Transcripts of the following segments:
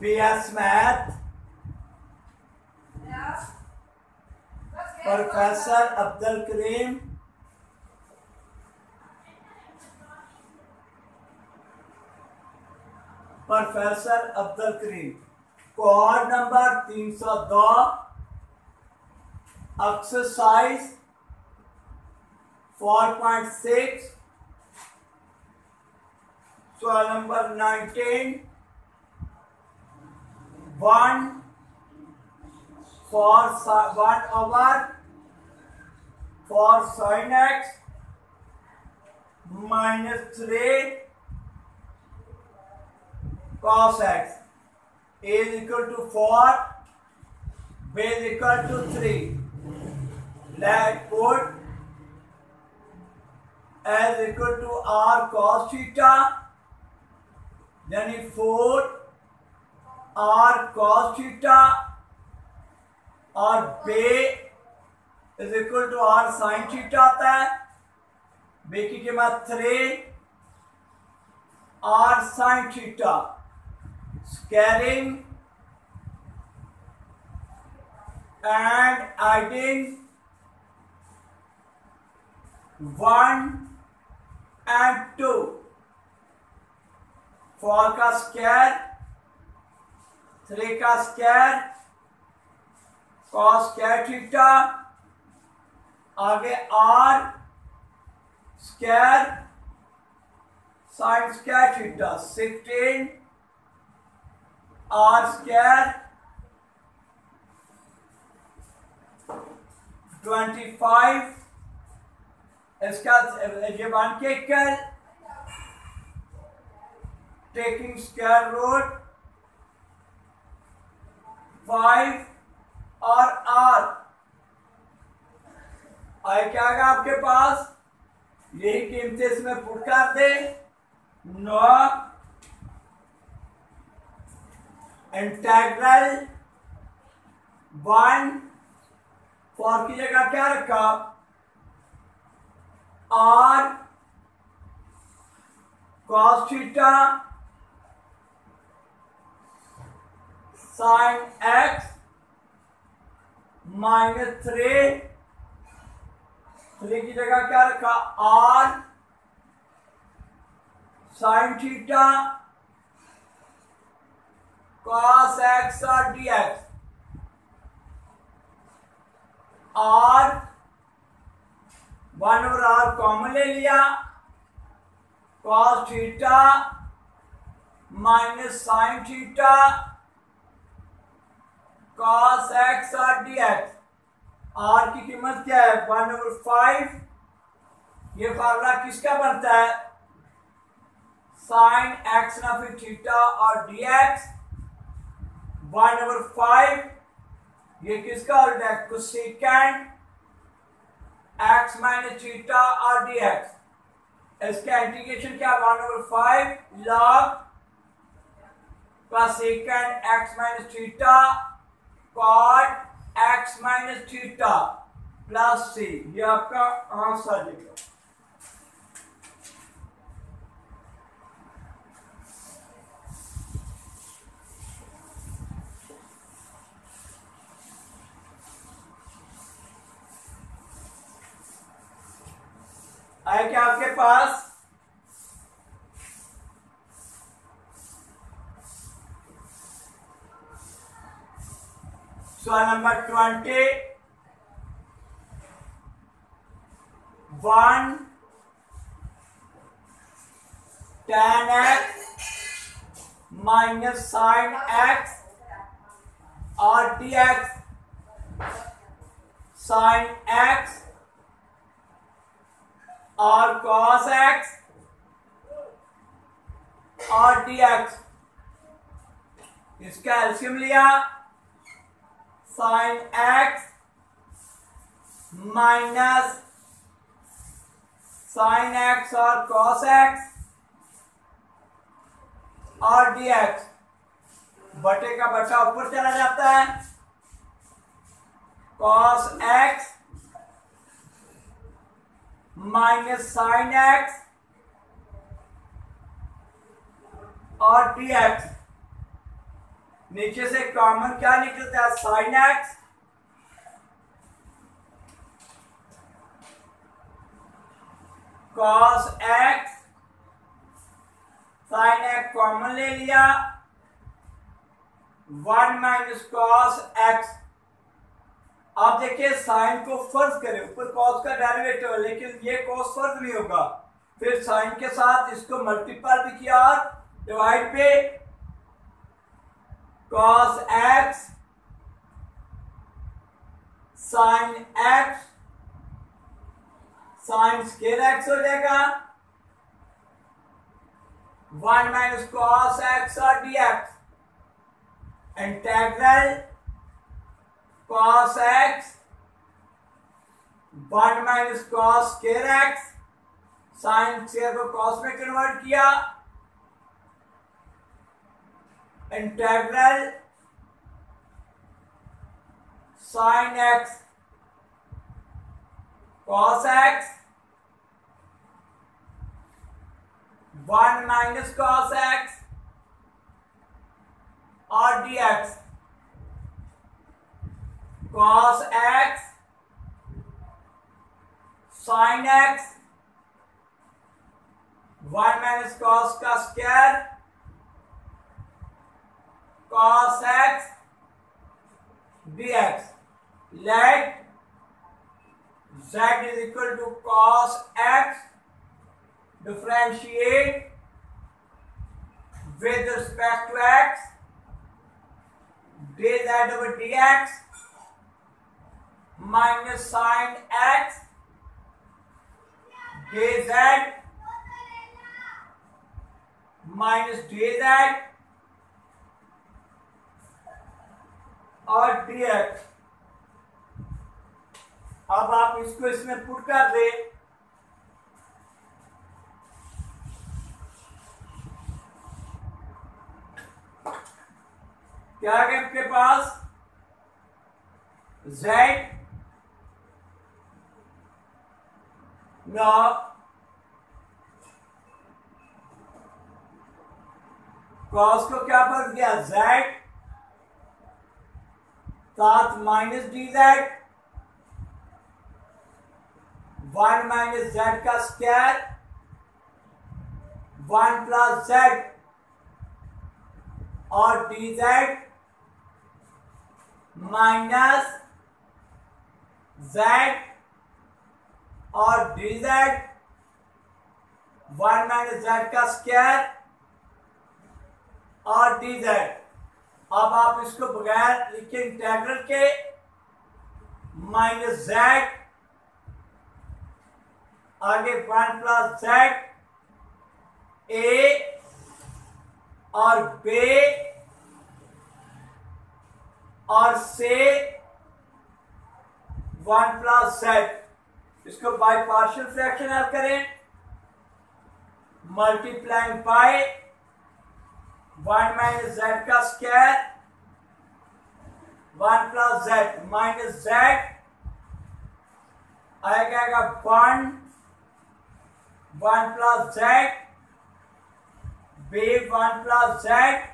BS Math, Professor Abdul Kareem, professor Abdul Kareem code number तीन सौ दो exercise four point six सवाल number nineteen 1 for 1 over for sin x minus 3 cos x. Is equal to 4 b is equal to 3 let put as equal to r cos theta. Then if 4 R cos theta और बे is equal to R sine theta आता है। बे की कीमत three, R sine theta squaring and adding one and two. Four का square three का square cos square theta आगे R square sine square theta sixteen R square twenty five इसका ये one के कल टेकिंग स्क्वायर रूट फाइव और R आए क्या आएगा आपके पास? यही कीमतें इसमें पुट कर दे। नौ इंटेग्रल वन फॉर की जगह क्या रखा? R cos sine x minus three three की जगह क्या रखा? R sine theta cos x और x R one over R common ले लिया. Cos theta minus sine theta cos x और dx. आर की कीमत क्या है? वन ओवर फाइव ये फार्मूला किसका बनता है? साइन एक्स ना फिर थीटा और dx. वन ओवर फाइव ये किसका उल्टा है? कोसेकेंड एक्स माइनस थीटा और डी एक्स इसका इंटीग्रेशन क्या one over five log cosecant x minus theta cot x minus theta plus c ये आपका आंसर लिखो आए क्या आपके पास सवाल number twenty. One tan x minus sine x और डी एक्स साइन एक्स और cos x और dx इसका एल्सियम लिया। Sine x minus sine x और कॉस एक्स और dx. बटे का बटा ऊपर चला जाता है। Cos x minus sine x और डी एक्स नीचे से कॉमन क्या निकलता है? Sine x cos x sine x common ले लिया। वन माइनस कॉस एक्स आप देखिए साइन को फ़र्ज़ करें। ऊपर कॉस का डेरिवेटिव है, लेकिन ये कॉस फ़र्ज़ नहीं होगा। फिर साइन के साथ इसको मल्टीपल भी किया और डिवाइड पे cos x sin x, sin square x हो जाएगा। वन माइनस कॉस एक्स और d x integral cos x one minus cos square x sine square को कॉस में कन्वर्ट किया। Integral sine x cos x one minus cos x और d x cos x sine x one minus cos का square cos x dx. Let z is equal to cos x differentiate with respect to x. Dz over dx minus sin x. Dz minus dz और dx अब आप इसको इसमें put कर दे। क्या है आपके पास? Z ना कॉस को क्या फ़र्क दिया z साथ minus d z, one minus z का स्क्वायर, वन प्लस जेड और डी जेड माइनस जेड और d z, one minus z का स्क्वायर और डी जेड। अब आप इसको बगैर लिखे इंटेग्रल के माइनस जेड आगे वन प्लस जेड ए और बे और से वन प्लस जेड इसको बाई पार्शियल फ्रैक्शन करें multiplying by one minus z का square, one plus z minus z आएगा one one plus z, B one plus z,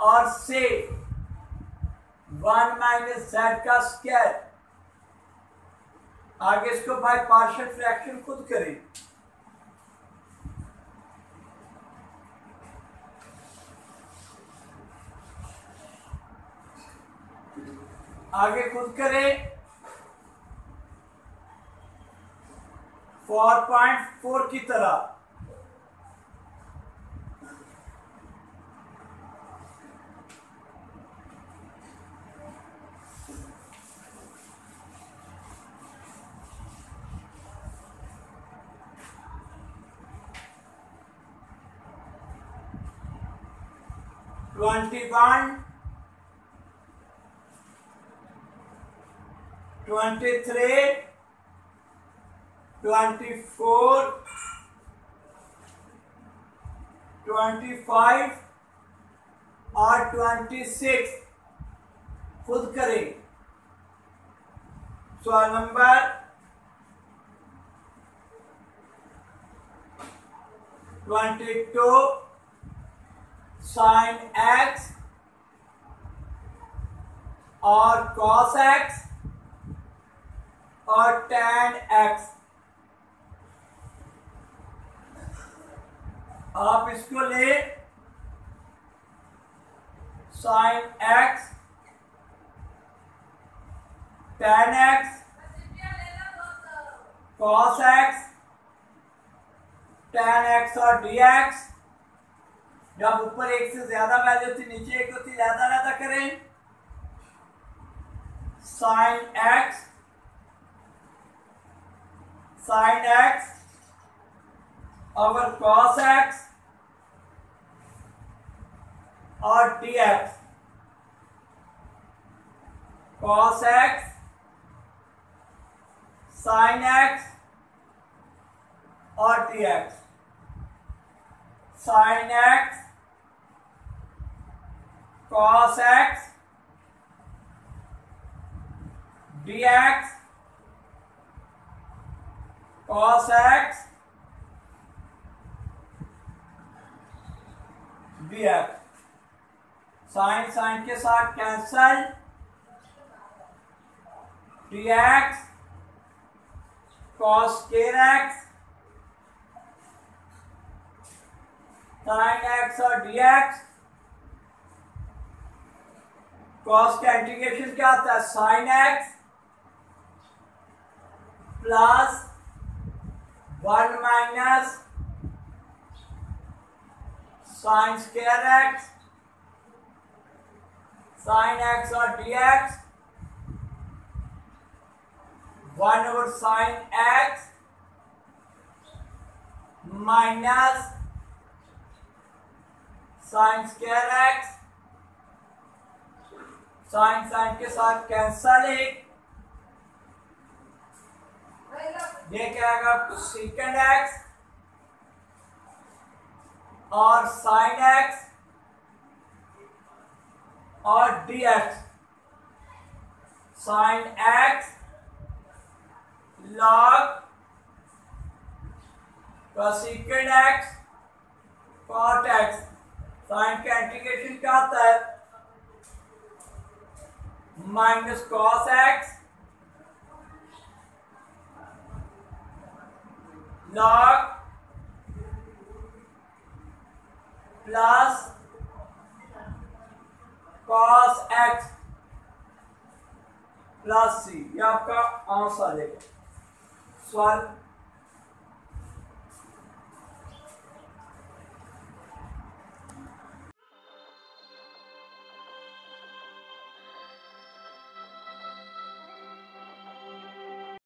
और सी, वन माइनस जेड का square. आगे इसको बाय पार्शियल फ्रैक्शन खुद करें। आगे खुद करें। फोर पॉइंट फोर की तरह। Twenty one twenty three, twenty four, twenty five और ट्वेंटी सिक्स। खुद करें। सवाल number twenty two sine x और कॉस एक्स और टेन एक्स आप इसको ले। Sine x tan x cos x tan x और डी एक्स जब ऊपर एक से ज़्यादा वैल्यू थी नीचे एक होती, ज़्यादा ज़्यादा करें। साइन एक्स साइन एक्स और कॉस एक्स और d x cos x sine x और d x sine x cos x d x cos x d x sine sine के साथ cancel d x cos square x. Sin x और dx cos का integration क्या होता है? Sin x. Plus one minus sine square x, sine x और d x, one over sine x, minus sine square x, sine sine के साथ cancel एक। ये क्या आएगा? सिकेंड एक्स और साइन एक्स और d x sine x log secant x cot x sine का इंटीग्रेशन क्या आता है? Minus cos x log plus cos x plus c ये आपका आंसर है सवाल